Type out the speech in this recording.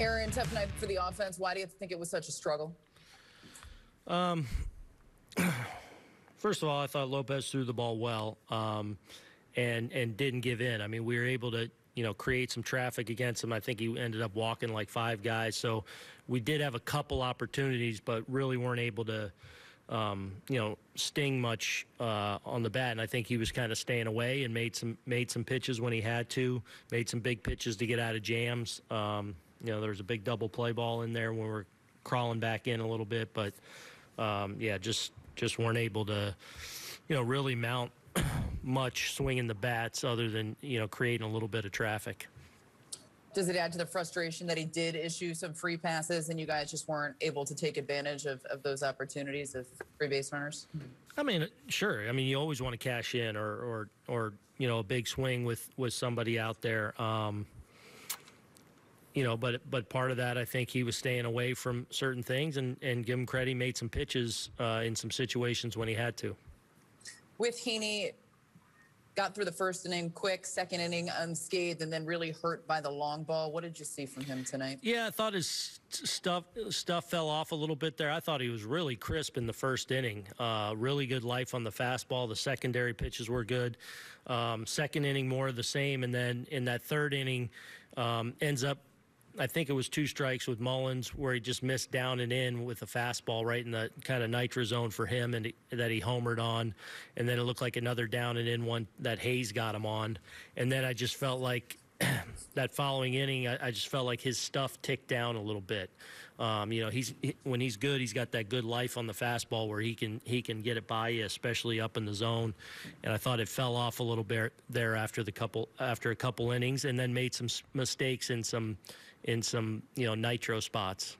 Aaron, tough night for the offense. Why do you think it was such a struggle? Um, first of all, I thought Lopez threw the ball well um, and and didn't give in. I mean, we were able to you know create some traffic against him. I think he ended up walking like five guys. So we did have a couple opportunities, but really weren't able to. Um, you know, sting much uh, on the bat, and I think he was kind of staying away and made some made some pitches when he had to, made some big pitches to get out of jams. Um, you know, there was a big double play ball in there when we are crawling back in a little bit, but um, yeah, just just weren't able to, you know, really mount much swinging the bats other than you know creating a little bit of traffic. Does it add to the frustration that he did issue some free passes and you guys just weren't able to take advantage of, of those opportunities of free base runners? I mean, sure. I mean, you always want to cash in or or or you know a big swing with with somebody out there. Um, you know, but but part of that, I think he was staying away from certain things, and and give him credit, he made some pitches uh, in some situations when he had to. With Heaney, got through the first inning quick, second inning unscathed, and then really hurt by the long ball. What did you see from him tonight? Yeah, I thought his stuff stuff fell off a little bit there. I thought he was really crisp in the first inning. Uh, really good life on the fastball. The secondary pitches were good. Um, second inning more of the same, and then in that third inning, um, ends up I think it was two strikes with Mullins where he just missed down and in with a fastball right in the kind of nitro zone for him and that he homered on. And then it looked like another down and in one that Hays got him on. And then I just felt like that following inning, I, I, just felt like his stuff ticked down a little bit. Um, you know, he's he, when he's good, he's got that good life on the fastball where he can he can get it by you, especially up in the zone. And I thought it fell off a little bit there after the couple after a couple innings, and then made some mistakes in some in some you know nitro spots.